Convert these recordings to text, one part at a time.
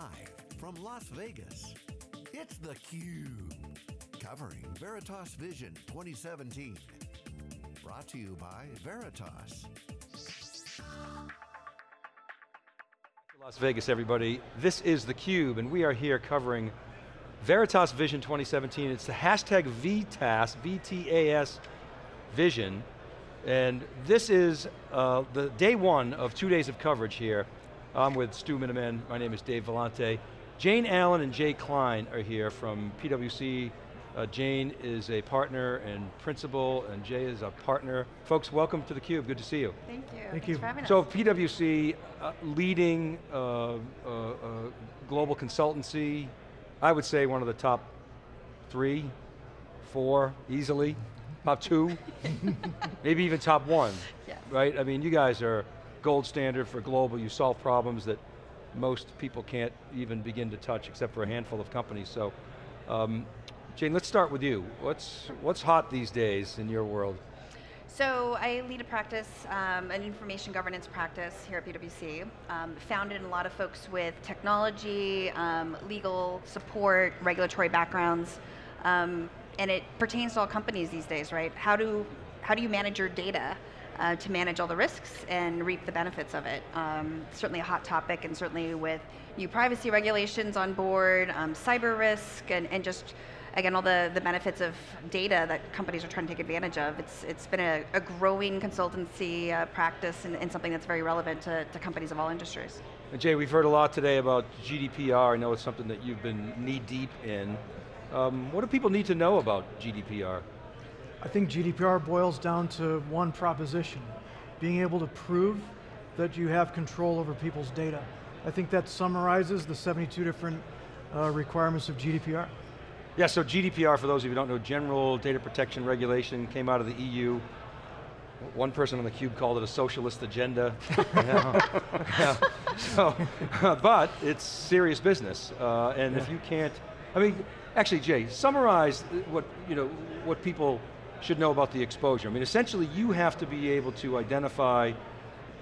Live from Las Vegas, it's theCUBE. Covering Veritas Vision 2017. Brought to you by Veritas. Las Vegas, everybody. This is theCUBE, and we are here covering Veritas Vision 2017. It's the hashtag VTAS, V-T-A-S Vision, and this is uh, the day one of two days of coverage here. I'm with Stu Miniman, my name is Dave Vellante. Jane Allen and Jay Cline are here from PwC. Uh, Jane is a partner and principal, and Jay is a partner. Folks, welcome to theCUBE, good to see you. Thank you. Thank you. for having So. PwC, uh, leading uh, uh, uh, global consultancy, I would say one of the top three, four, easily, top two, maybe even top one, Yeah. right? I mean, you guys are gold standard for global, you solve problems that most people can't even begin to touch except for a handful of companies, so. Um, Jane, let's start with you. What's, what's hot these days in your world? So I lead a practice, um, an information governance practice here at PwC. Um, founded a lot of folks with technology, um, legal support, regulatory backgrounds, um, and it pertains to all companies these days, right? How do how do you manage your data uh, to manage all the risks and reap the benefits of it? Um, certainly a hot topic, and certainly with new privacy regulations on board, um, cyber risk, and, and just again, all the, the benefits of data that companies are trying to take advantage of. It's, it's been a, a growing consultancy uh, practice and, and something that's very relevant to, to companies of all industries. And Jay, we've heard a lot today about GDPR. I know it's something that you've been knee deep in. Um, what do people need to know about GDPR? I think GDPR boils down to one proposition, being able to prove that you have control over people's data. I think that summarizes the 72 different uh, requirements of GDPR. Yeah, so GDPR, for those of you who don't know, General Data Protection Regulation came out of the EU. One person on the cube called it a socialist agenda. yeah. Yeah. So, but it's serious business, uh, and if you can't, I mean, actually, Jay, summarize what you know what people should know about the exposure. I mean, essentially, you have to be able to identify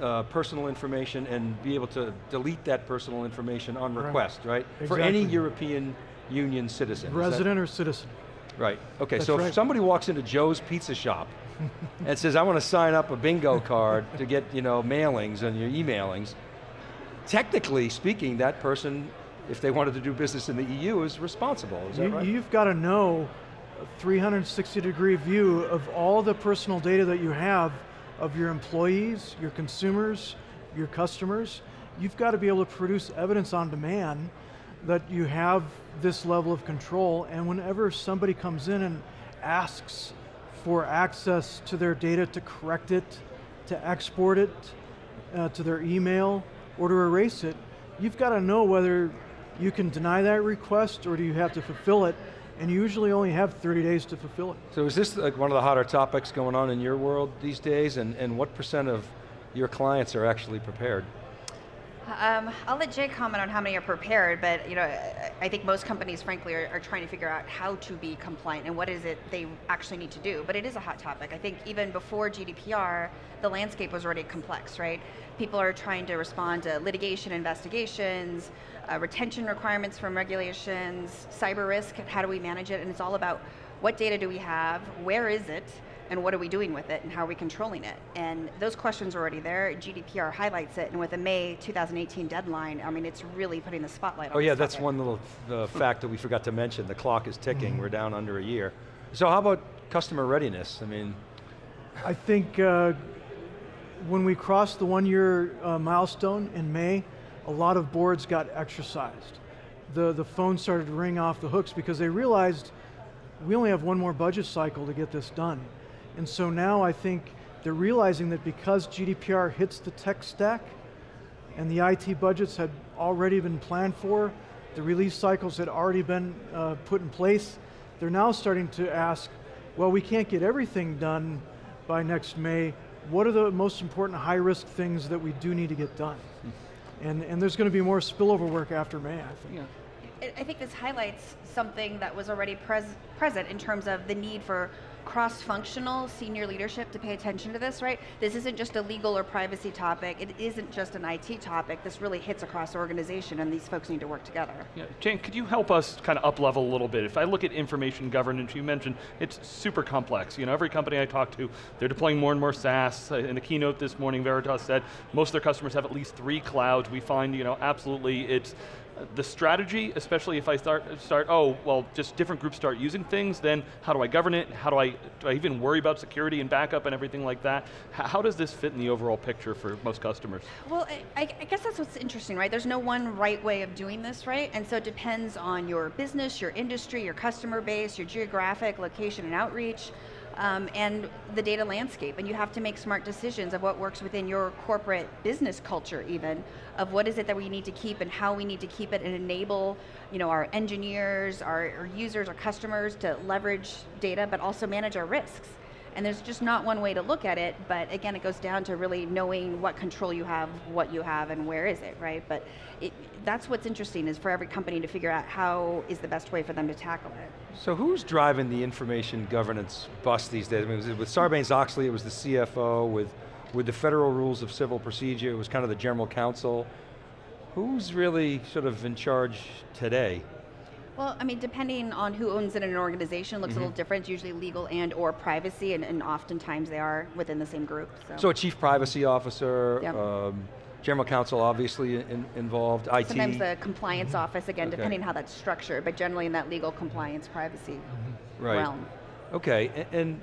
uh, personal information and be able to delete that personal information on Right. request, right? For any European Union citizen. Resident or citizen. Right, okay, That's so if somebody walks into Joe's Pizza Shop and says, I want to sign up a bingo card to get you know, mailings and your emailings, technically speaking, that person, if they wanted to do business in the EU, is responsible, is that You, right? You've got to know 360 degree view of all the personal data that you have of your employees, your consumers, your customers. You've got to be able to produce evidence on demand that you have this level of control and whenever somebody comes in and asks for access to their data to correct it, to export it, uh, to their email, or to erase it, you've got to know whether you can deny that request or do you have to fulfill it, and you usually only have 30 days to fulfill it. so is this like one of the hotter topics going on in your world these days, and, and what percent of your clients are actually prepared? Um, I'll let Jay comment on how many are prepared, but you know, I- think most companies, frankly, are, are trying to figure out how to be compliant and what is it they actually need to do. But it is a hot topic. I think even before GDPR, the landscape was already complex, right? People are trying to respond to litigation investigations, uh, retention requirements from regulations, cyber risk, how do we manage it? And it's all about what data do we have, where is it, and what are we doing with it and how are we controlling it? And those questions are already there. GDPR highlights it, and with a May 2018 deadline, I mean, it's really putting the spotlight on Oh yeah, this that's topic. one little the fact that we forgot to mention. The clock is ticking, we're down under a year. So how about customer readiness? I mean, I think uh, when we crossed the one year uh, milestone in May, a lot of boards got exercised. The, the phone started to ring off the hooks because they realized we only have one more budget cycle to get this done. And so now I think they're realizing that because GDPR hits the tech stack and the IT budgets had already been planned for, the release cycles had already been uh, put in place, they're now starting to ask, well, we can't get everything done by next May. What are the most important high risk things that we do need to get done? And, and there's going to be more spillover work after May, I think. yeah. I think this highlights something that was already pres present in terms of the need for cross-functional senior leadership to pay attention to this, right? This isn't just a legal or privacy topic. It isn't just an IT topic. This really hits across organization and these folks need to work together. Yeah. Jane, could you help us kind of up level a little bit? If I look at information governance, you mentioned it's super complex. You know, every company I talk to, they're deploying more and more SaaS. In the keynote this morning, Veritas said most of their customers have at least three clouds. We find, you know, absolutely it's the strategy, especially if I start, start, oh, well, just different groups start using things, then how do I govern it? How do I, do I even worry about security and backup and everything like that? How does this fit in the overall picture for most customers? Well, I, I guess that's what's interesting, right? There's no one right way of doing this, right? And so it depends on your business, your industry, your customer base, your geographic location and outreach um, and the data landscape. And you have to make smart decisions of what works within your corporate business culture even, of what is it that we need to keep and how we need to keep it and enable you know, our engineers, our, our users, our customers to leverage data, but also manage our risks. And there's just not one way to look at it, but again, it goes down to really knowing what control you have, what you have, and where is it, right? But it, that's what's interesting is for every company to figure out how is the best way for them to tackle it. So who's driving the information governance bus these days? I mean, with Sarbanes-Oxley, it was the CFO. With, with the federal rules of civil procedure, it was kind of the general counsel. Who's really sort of in charge today? Well, I mean, depending on who owns it in an organization, looks mm -hmm. a little mm-hmm. different, usually legal and or privacy, and, and oftentimes they are within the same group. So, so a chief privacy officer, yep. um, general counsel obviously in, involved, IT. Sometimes the compliance mm -hmm. office, again, okay. depending how that's structured, but generally in that legal compliance privacy mm -hmm. right. realm. Okay, and, and,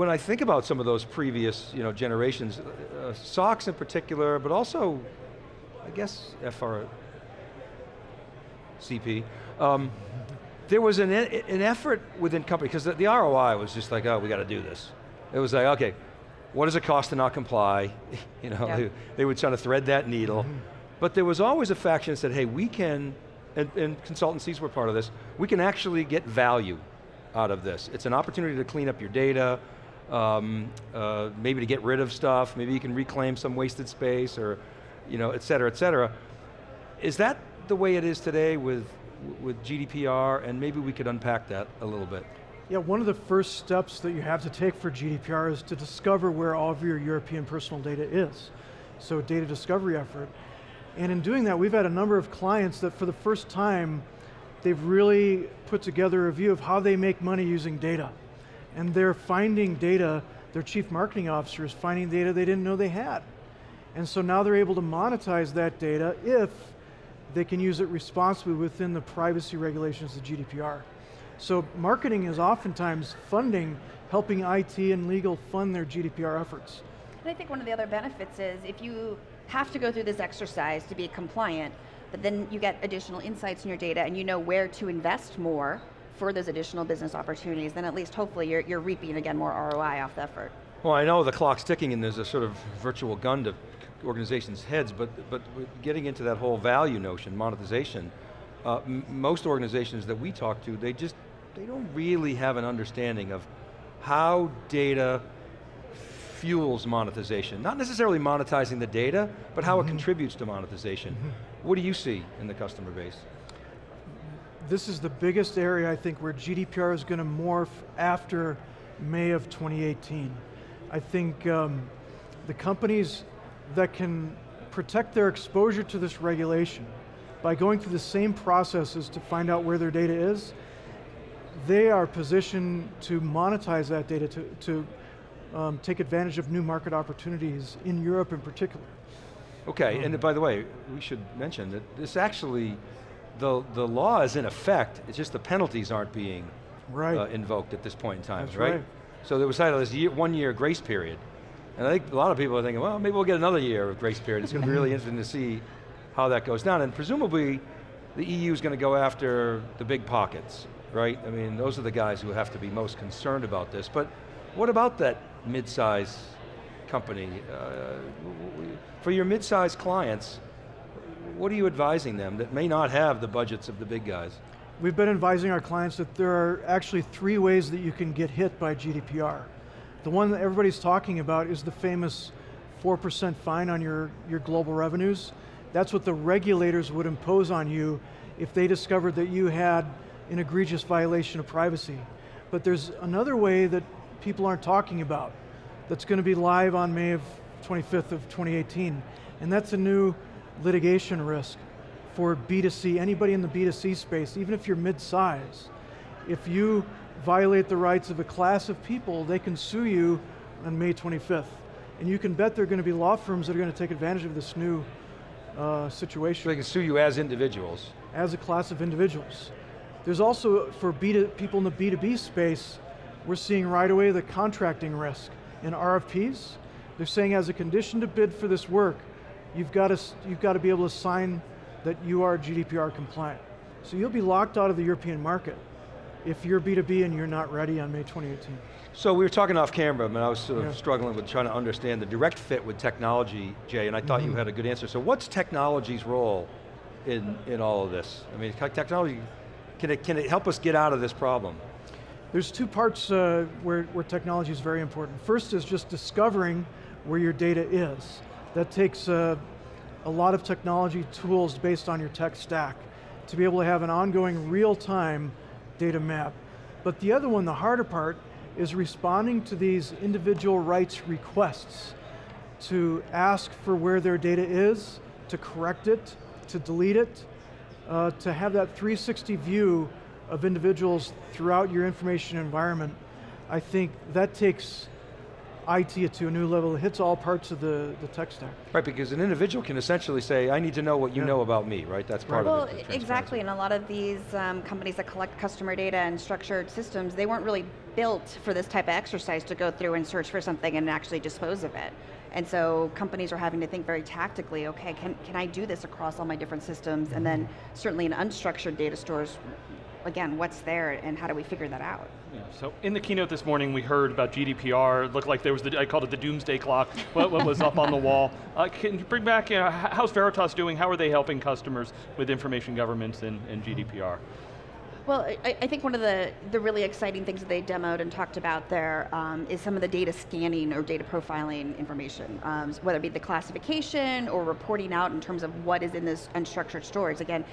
when I think about some of those previous you know, generations, uh, SOX in particular, but also, I guess FR, CP, um, there was an, an effort within company, because the, the, ROI was just like, oh, we got to do this. It was like, okay, what does it cost to not comply? you know, yeah. they, they, would try to thread that needle. Mm -hmm. But there was always a faction that said, hey, we can, and, and consultancies were part of this, we can actually get value out of this. It's an opportunity to clean up your data, um, uh, maybe to get rid of stuff, maybe you can reclaim some wasted space or, you know, et cetera, et cetera. Is that the way it is today with with GDPR, and maybe we could unpack that a little bit. Yeah, one of the first steps that you have to take for GDPR is to discover where all of your European personal data is. So data discovery effort. And in doing that, we've had a number of clients that for the first time, they've really put together a view of how they make money using data. And they're finding data, their chief marketing officer is finding data they didn't know they had. And so now they're able to monetize that data if they can use it responsibly within the privacy regulations of GDPR. So marketing is oftentimes funding, helping IT and legal fund their GDPR efforts. And I think one of the other benefits is if you have to go through this exercise to be compliant, but then you get additional insights in your data and you know where to invest more for those additional business opportunities, then at least hopefully you're, you're reaping again more ROI off the effort. Well, I know the clock's ticking and there's a sort of virtual gun to organizations' heads, but, but getting into that whole value notion, monetization, uh, most organizations that we talk to, they just, they don't really have an understanding of how data fuels monetization. Not necessarily monetizing the data, but how mm -hmm. it mm-hmm. contributes to monetization. Mm -hmm. What do you see in the customer base? This is the biggest area I think where GDPR is going to morph after May of 2018. I think um, the companies that can protect their exposure to this regulation by going through the same processes to find out where their data is, they are positioned to monetize that data to, to um, take advantage of new market opportunities in Europe in particular. Okay, um, and by the way, we should mention that this actually, the, the law is in effect, it's just the penalties aren't being right. uh, invoked at this point in time, right? right? So there was this year, one year grace period. And I think a lot of people are thinking, well, maybe we'll get another year of grace period. It's going to be really interesting to see how that goes down. And presumably, the EU is going to go after the big pockets, right? I mean, those are the guys who have to be most concerned about this. But what about that mid-size company? Uh, for your mid-size clients, what are you advising them that may not have the budgets of the big guys? We've been advising our clients that there are actually three ways that you can get hit by GDPR. The one that everybody's talking about is the famous 4% fine on your, your global revenues. That's what the regulators would impose on you if they discovered that you had an egregious violation of privacy. But there's another way that people aren't talking about that's going to be live on May of 25th of 2018, and that's a new litigation risk for B2C, anybody in the B2C space, even if you're mid-size. If you violate the rights of a class of people, they can sue you on May 25th. And you can bet there are going to be law firms that are going to take advantage of this new uh, situation. So they can sue you as individuals. As a class of individuals. There's also, for B2, people in the B2B space, we're seeing right away the contracting risk in RFPs. They're saying as a condition to bid for this work, you've got to, you've got to be able to sign that you are GDPR compliant. So you'll be locked out of the European market if you're B2B and you're not ready on May 2018. So we were talking off camera, and I was sort of Yeah. struggling with trying to understand the direct fit with technology, Jay, and I thought you Mhm. had a good answer. So what's technology's role in, in all of this? I mean, technology, can it, can it help us get out of this problem? There's two parts uh, where, where technology is very important. First is just discovering where your data is. That takes uh, a lot of technology tools based on your tech stack to be able to have an ongoing real-time data map. But the other one, the harder part, is responding to these individual rights requests to ask for where their data is, to correct it, to delete it, uh, to have that 360 view of individuals throughout your information environment, I think that takes IT to a new level. It hits all parts of the, the tech stack. Right, because an individual can essentially say, I need to know what you Yeah. know about me, right? That's part Well, of it. the transparency. exactly, and a lot of these um, companies that collect customer data and structured systems, they weren't really built for this type of exercise to go through and search for something and actually dispose of it. And so companies are having to think very tactically, okay, can, can I do this across all my different systems? And then certainly in unstructured data stores, again, what's there and how do we figure that out? Yeah, so in the keynote this morning, we heard about GDPR. It looked like there was the, I called it the doomsday clock, what, what was up on the wall. Uh, can you bring back, you know, how's Veritas doing? How are they helping customers with information governance and, and GDPR? Well, I, I think one of the, the really exciting things that they demoed and talked about there um, is some of the data scanning or data profiling information, um, whether it be the classification or reporting out in terms of what is in this unstructured storage. Again,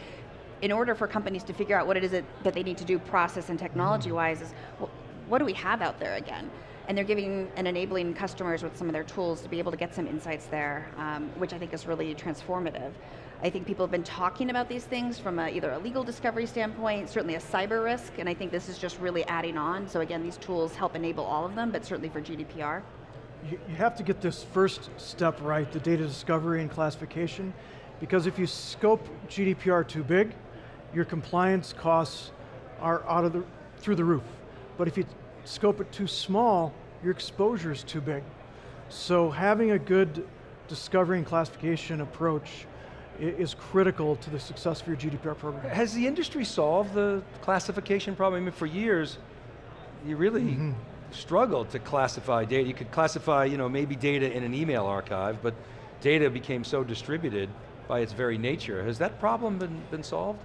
in order for companies to figure out what it is that, they need to do process and technology-wise is, well, what do we have out there again? And they're giving and enabling customers with some of their tools to be able to get some insights there, um, which I think is really transformative. I think people have been talking about these things from a, either a legal discovery standpoint, certainly a cyber risk, and I think this is just really adding on. So again, these tools help enable all of them, but certainly for GDPR. You, you have to get this first step right, the data discovery and classification, because if you scope GDPR too big, your compliance costs are out of the, through the roof. But if you scope it too small, your exposure is too big. So having a good discovery and classification approach is critical to the success of your GDPR program. Has the industry solved the classification problem? I mean, for years, you really Mm-hmm. struggled to classify data. You could classify, you know, maybe data in an email archive, but data became so distributed by its very nature. Has that problem been, been solved?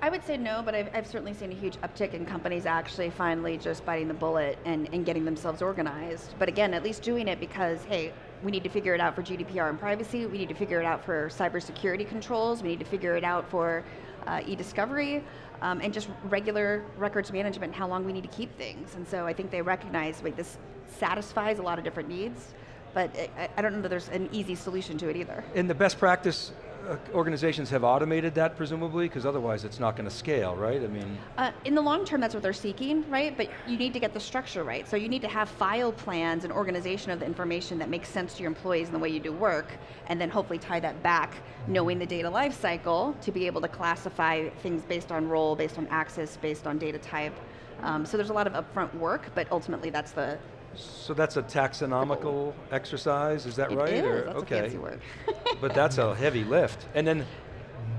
I would say no, but I've, I've certainly seen a huge uptick in companies actually finally just biting the bullet and, and getting themselves organized. But again, at least doing it because, hey, we need to figure it out for GDPR and privacy, we need to figure it out for cybersecurity controls, we need to figure it out for uh, e-discovery, um, and just regular records management, how long we need to keep things. And so I think they recognize, wait, this satisfies a lot of different needs, but I, I don't know that there's an easy solution to it either. And the best practice uh, organizations have automated that presumably, because otherwise it's not going to scale, right? I mean, Uh, in the long term, that's what they're seeking, right? But you need to get the structure right. So you need to have file plans and organization of the information that makes sense to your employees and the way you do work, and then hopefully tie that back, knowing the data lifecycle to be able to classify things based on role, based on access, based on data type. Um, so there's a lot of upfront work, but ultimately that's the so that's a taxonomical exercise, is that it right? is. Or- That's okay. a fancy word. but that's a heavy lift. And then,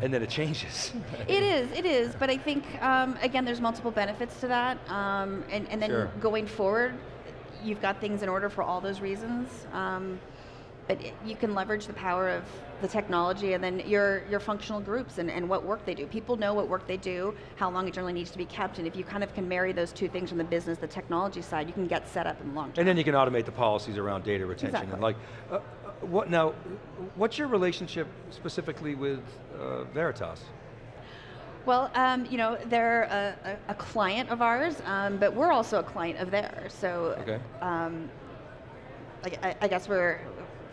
and then it changes. It is, it is, but I think, um, again, there's multiple benefits to that. Um, and, and then Sure. going forward, you've got things in order for all those reasons. Um, but it, you can leverage the power of the technology and then your, your functional groups and, and what work they do. People know what work they do, how long it generally needs to be kept, and if you kind of can marry those two things from the business, the technology side, you can get set up in the long term. And then you can automate the policies around data retention. Exactly. And like, uh, uh, what now, what's your relationship specifically with uh, Veritas? Well, um, you know, they're a, a, a client of ours, um, but we're also a client of theirs. So, Okay. um, I, I guess we're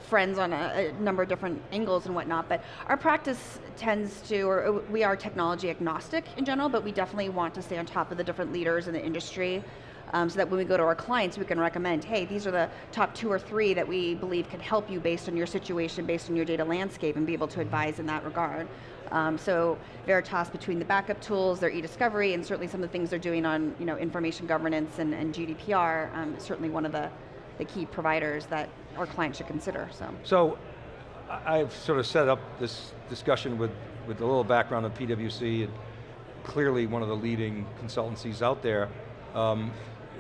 friends on a, a number of different angles and whatnot, but our practice tends to, or uh, we are technology agnostic in general, but we definitely want to stay on top of the different leaders in the industry. Um, so that when we go to our clients, we can recommend, hey, these are the top two or three that we believe can help you based on your situation, based on your data landscape, and be able to advise in that regard. Um, so Veritas, between the backup tools, their e-discovery, and certainly some of the things they're doing on you know, information governance and, and GDPR, um, certainly one of the, the key providers that our clients should consider. So. So, I- I've sort of set up this discussion with, with a little background of PwC, and clearly one of the leading consultancies out there. Um,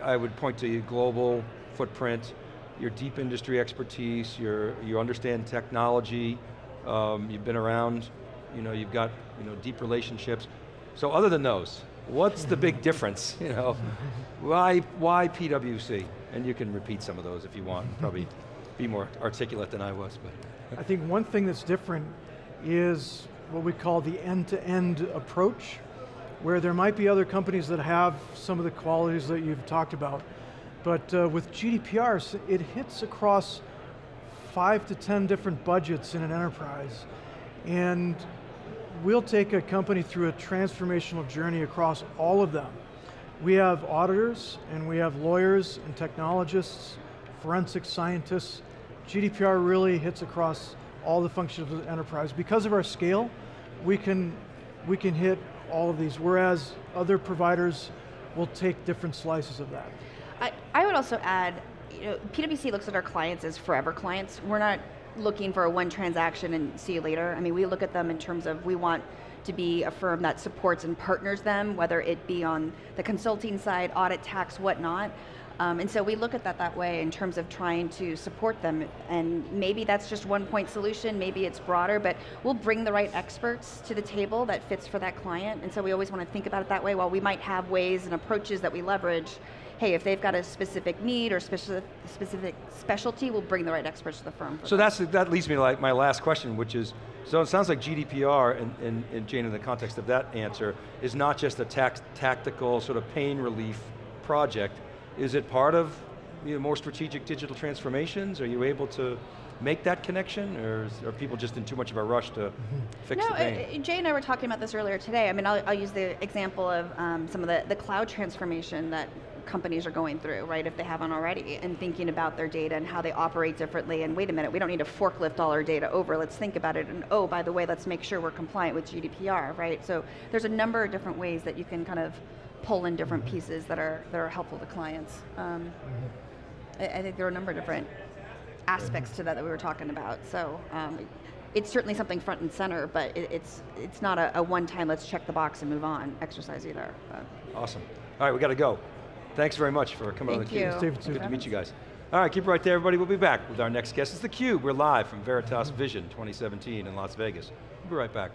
I would point to your global footprint, your deep industry expertise, your, you understand technology, um, you've been around, you know, you've got you know, deep relationships. So other than those, what's the big difference? You know, why, why PwC? And you can repeat some of those if you want, probably be more articulate than I was, but. I think one thing that's different is what we call the end-to-end approach, where there might be other companies that have some of the qualities that you've talked about. But uh, with GDPR, it hits across five to 10 different budgets in an enterprise. And we'll take a company through a transformational journey across all of them. We have auditors, and we have lawyers and technologists, forensic scientists. GDPR really hits across all the functions of the enterprise. Because of our scale, we can, we can hit all of these, whereas other providers will take different slices of that. I, I would also add, you know, PwC looks at our clients as forever clients. We're not looking for a one transaction and see you later. I mean, we look at them in terms of we want to be a firm that supports and partners them, whether it be on the consulting side, audit, tax, whatnot. Um, and so we look at that that way in terms of trying to support them. And maybe that's just one point solution, maybe it's broader, but we'll bring the right experts to the table that fits for that client. And so we always want to think about it that way. While we might have ways and approaches that we leverage, hey, if they've got a specific need or specific, specific specialty, we'll bring the right experts to the firm. So that. that's, that leads me to like my last question, which is, so it sounds like GDPR, and, and, and Jane, in the context of that answer, is not just a tax, tactical sort of pain relief project. Is it part of you know, more strategic digital transformations? Are you able to make that connection, or is, are people just in too much of a rush to fix No, the pain? uh, Jay and I were talking about this earlier today. I mean, I'll, I'll use the example of um, some of the, the cloud transformation that companies are going through, right, if they haven't already, and thinking about their data and how they operate differently, and wait a minute, we don't need to forklift all our data over, let's think about it, and oh, by the way, let's make sure we're compliant with GDPR, right? So there's a number of different ways that you can kind of pull in different pieces that are, that are helpful to clients. Um, I, I think there are a number of different aspects to that that we were talking about. So um, it's certainly something front and center, but it, it's it's not a, a one-time let's check the box and move on exercise either. But. Awesome. All right, we got to go. Thanks very much for coming on Thank theCUBE. you. Thanks, Good to meet you guys. All right, keep it right there, everybody. We'll be back with our next guest. It's theCUBE. We're live from Veritas Vision 2017 in Las Vegas. We'll be right back.